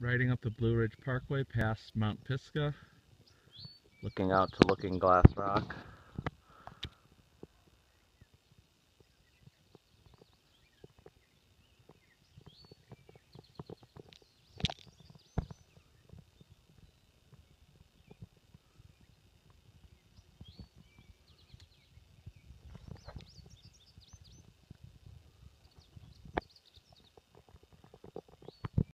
riding up the Blue Ridge Parkway past Mount Pisgah, looking out to Looking Glass Rock.